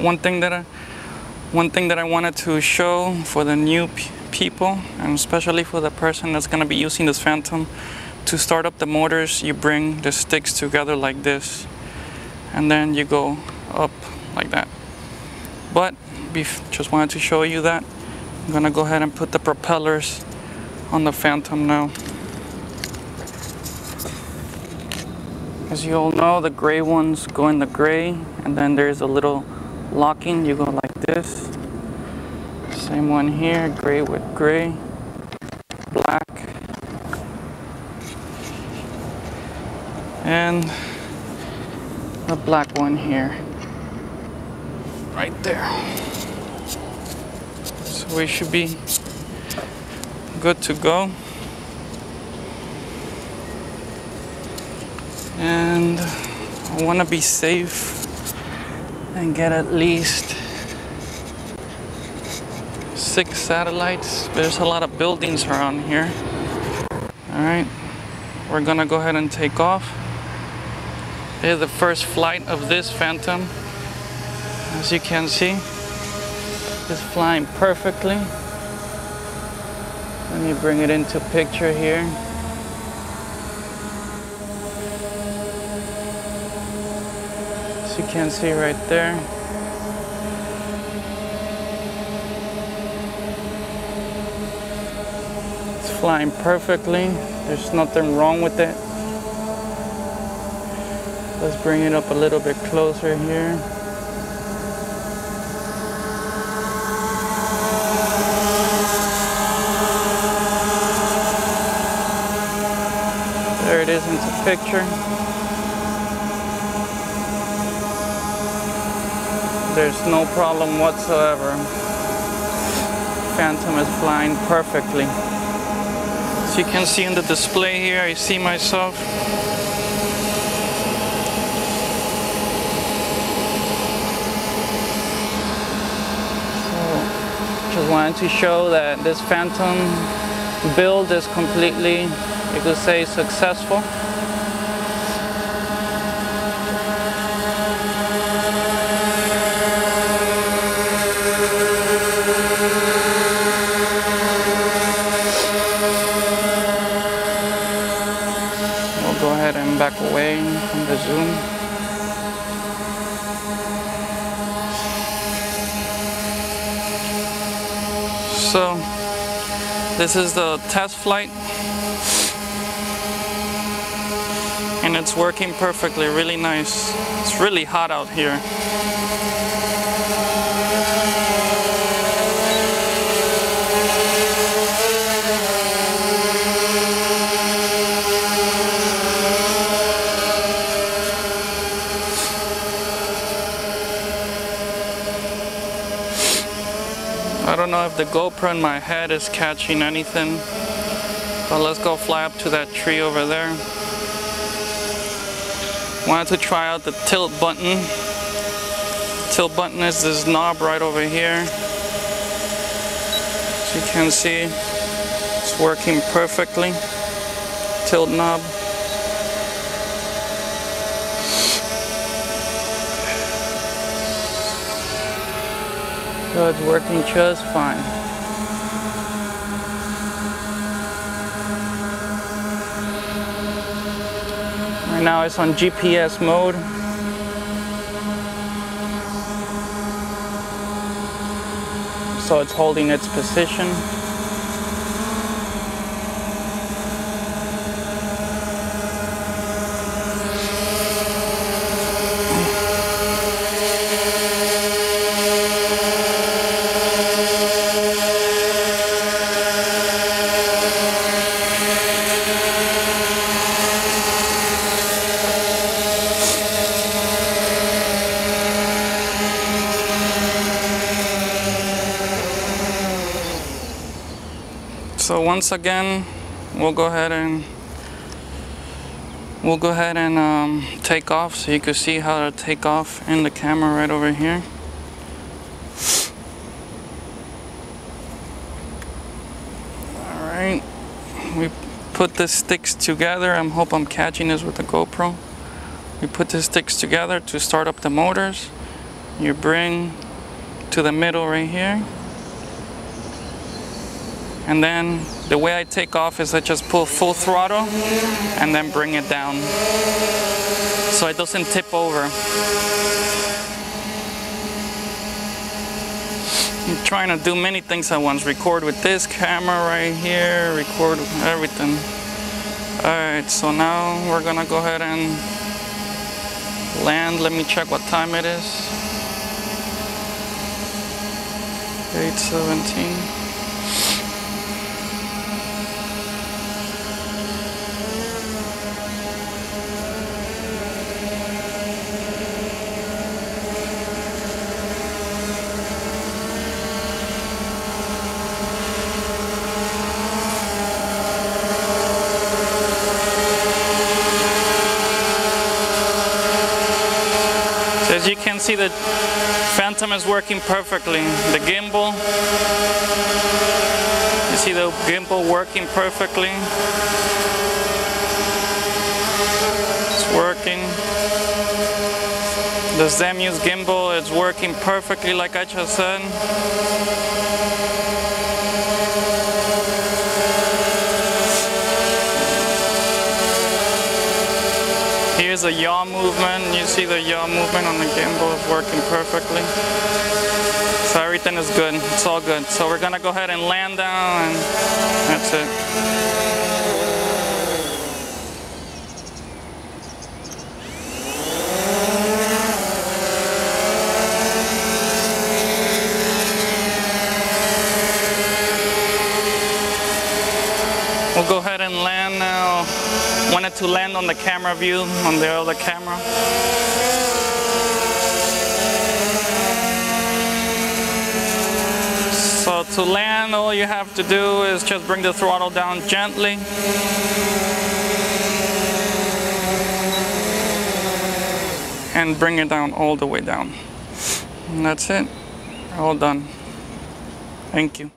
one thing that I, one thing that I wanted to show for the new people, and especially for the person that's gonna be using this Phantom, to start up the motors, you bring the sticks together like this, and then you go up like that. But just wanted to show you that. I'm gonna go ahead and put the propellers on the Phantom now. As you all know, the gray ones go in the gray, and then there's a little locking. You go like this. Same one here, gray with gray, black, and the black one here, right there. So we should be good to go. and I want to be safe and get at least six satellites. There's a lot of buildings around here. All right, we're gonna go ahead and take off. Here's the first flight of this Phantom. As you can see, it's flying perfectly. Let me bring it into picture here. You can see right there. It's flying perfectly. There's nothing wrong with it. Let's bring it up a little bit closer here. There it is into picture. There's no problem whatsoever. Phantom is flying perfectly. As you can see in the display here, I see myself. So, just wanted to show that this Phantom build is completely, you could say, successful. Go ahead and back away from the zoom. So, this is the test flight. And it's working perfectly, really nice. It's really hot out here. The GoPro in my head is catching anything. But let's go fly up to that tree over there. Wanted to try out the tilt button. Tilt button is this knob right over here. As you can see, it's working perfectly. Tilt knob. So it's working just fine. Right now it's on GPS mode. So it's holding its position. So once again, we'll go ahead and we'll go ahead and um, take off so you can see how to take off in the camera right over here. All right, we put the sticks together. I hope I'm catching this with the GoPro. We put the sticks together to start up the motors. you bring to the middle right here. And then the way I take off is I just pull full throttle and then bring it down so it doesn't tip over. I'm trying to do many things at once. Record with this camera right here, record everything. Alright, so now we're gonna go ahead and land. Let me check what time it is. 817. As you can see, the Phantom is working perfectly. The gimbal, you see the gimbal working perfectly. It's working. The Zenmuse gimbal is working perfectly like I just said. Here's a yaw movement. You see the yaw movement on the gimbal is working perfectly. So everything is good. It's all good. So we're gonna go ahead and land down and that's it. We'll go ahead and land now. Wanted to land on the camera view, on the other camera. So to land, all you have to do is just bring the throttle down gently. And bring it down all the way down. And that's it. All done. Thank you.